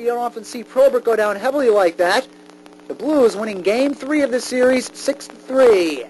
You don't often see Probert go down heavily like that. The Blues winning game three of the series 6-3.